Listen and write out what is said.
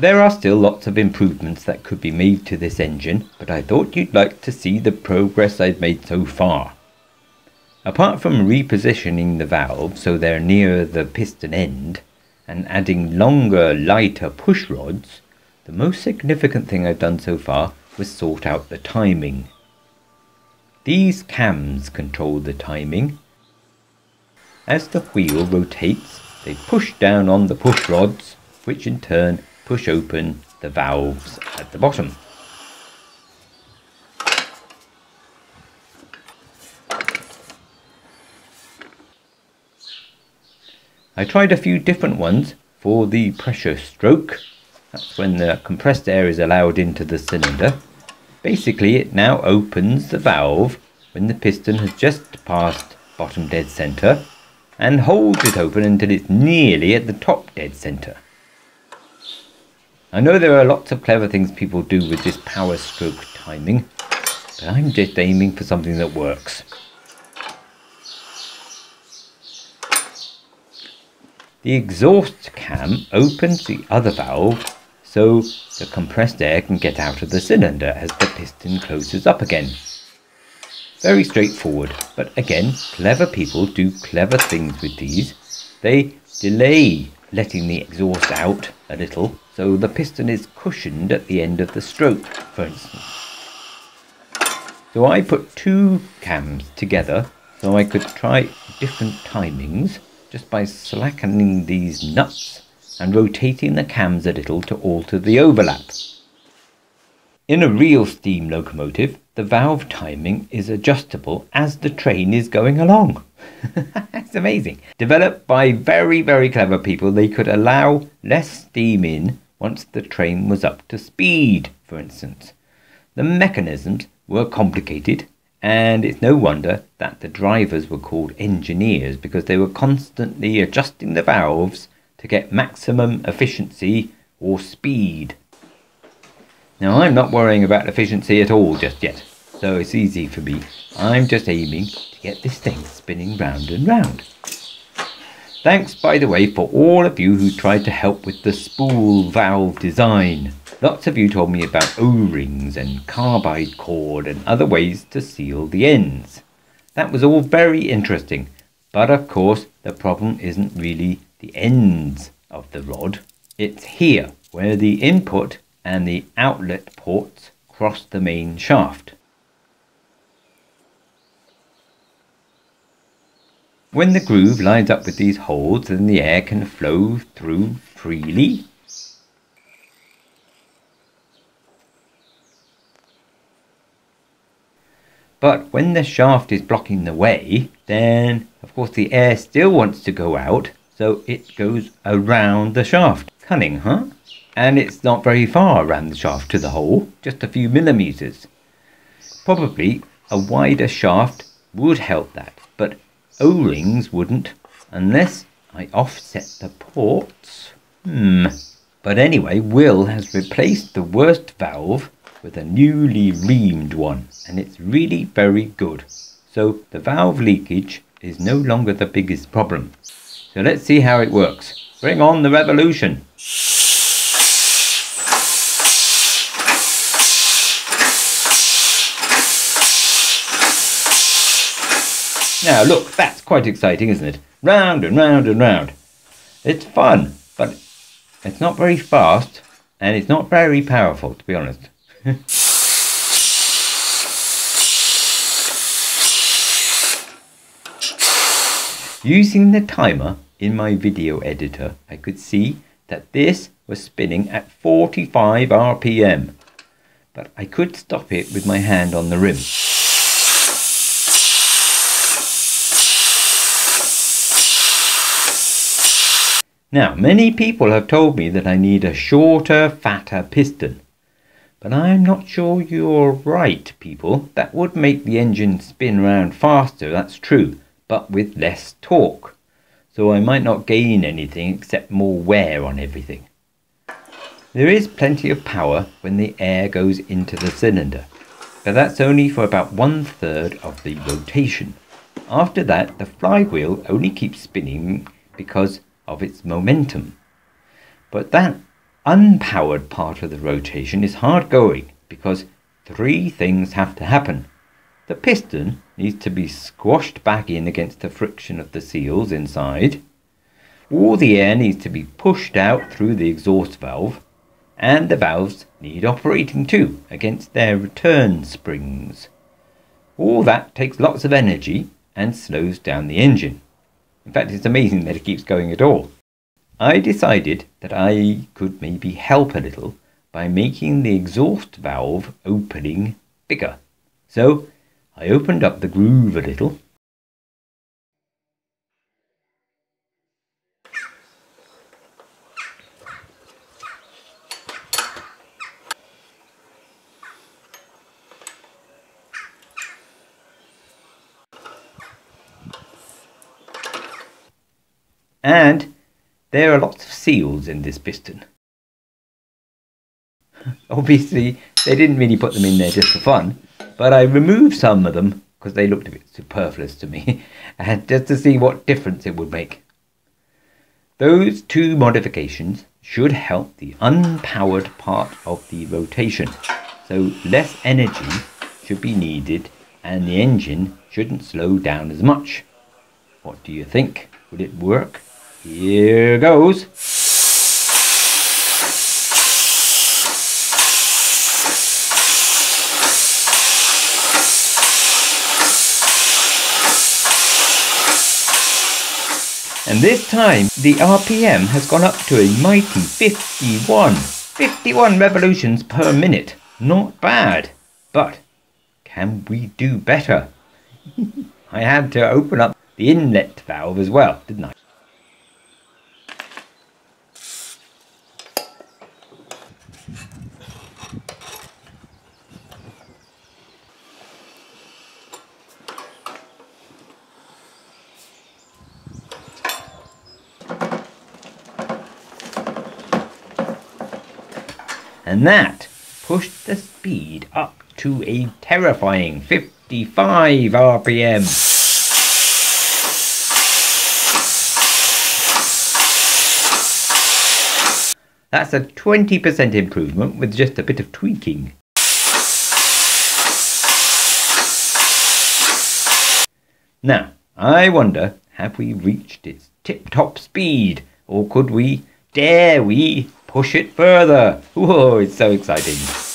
There are still lots of improvements that could be made to this engine, but I thought you'd like to see the progress I've made so far. Apart from repositioning the valves so they're near the piston end, and adding longer, lighter push rods, the most significant thing I've done so far was sort out the timing. These cams control the timing. As the wheel rotates, they push down on the push rods, which in turn push open the valves at the bottom. I tried a few different ones for the pressure stroke. That's when the compressed air is allowed into the cylinder. Basically it now opens the valve when the piston has just passed bottom dead center and holds it open until it's nearly at the top dead center. I know there are lots of clever things people do with this power stroke timing, but I'm just aiming for something that works. The exhaust cam opens the other valve so the compressed air can get out of the cylinder as the piston closes up again. Very straightforward, but again, clever people do clever things with these. They delay letting the exhaust out a little so the piston is cushioned at the end of the stroke, for instance. So I put two cams together so I could try different timings just by slackening these nuts and rotating the cams a little to alter the overlap. In a real steam locomotive, the valve timing is adjustable as the train is going along. That's amazing. Developed by very, very clever people, they could allow less steam in once the train was up to speed, for instance. The mechanisms were complicated, and it's no wonder that the drivers were called engineers because they were constantly adjusting the valves to get maximum efficiency or speed now I'm not worrying about efficiency at all just yet, so it's easy for me. I'm just aiming get this thing spinning round and round. Thanks, by the way, for all of you who tried to help with the spool valve design. Lots of you told me about O-rings and carbide cord and other ways to seal the ends. That was all very interesting, but of course the problem isn't really the ends of the rod. It's here, where the input and the outlet ports cross the main shaft. When the groove lines up with these holes, then the air can flow through freely. But when the shaft is blocking the way, then of course the air still wants to go out, so it goes around the shaft. Cunning, huh? and it's not very far around the shaft to the hole, just a few millimeters. Probably a wider shaft would help that, but O-rings wouldn't unless I offset the ports. Hmm. But anyway, Will has replaced the worst valve with a newly reamed one, and it's really very good. So the valve leakage is no longer the biggest problem. So let's see how it works. Bring on the revolution! Now look, that's quite exciting, isn't it? Round and round and round. It's fun, but it's not very fast and it's not very powerful, to be honest. Using the timer in my video editor, I could see that this was spinning at 45 RPM, but I could stop it with my hand on the rim. Now, many people have told me that I need a shorter, fatter piston. But I'm not sure you're right, people. That would make the engine spin round faster, that's true, but with less torque. So I might not gain anything except more wear on everything. There is plenty of power when the air goes into the cylinder, but that's only for about one third of the rotation. After that, the flywheel only keeps spinning because of its momentum. But that unpowered part of the rotation is hard going because three things have to happen. The piston needs to be squashed back in against the friction of the seals inside. All the air needs to be pushed out through the exhaust valve, and the valves need operating too against their return springs. All that takes lots of energy and slows down the engine. In fact, it's amazing that it keeps going at all. I decided that I could maybe help a little by making the exhaust valve opening bigger. So I opened up the groove a little And there are lots of seals in this piston. Obviously, they didn't really put them in there just for fun, but I removed some of them because they looked a bit superfluous to me, and just to see what difference it would make. Those two modifications should help the unpowered part of the rotation, so less energy should be needed and the engine shouldn't slow down as much. What do you think? Would it work? Here goes. And this time, the RPM has gone up to a mighty 51. 51 revolutions per minute. Not bad. But, can we do better? I had to open up the inlet valve as well, didn't I? And that pushed the speed up to a terrifying 55 RPM. That's a 20% improvement with just a bit of tweaking. Now, I wonder, have we reached its tip-top speed? Or could we, dare we, push it further. Whoa, it's so exciting.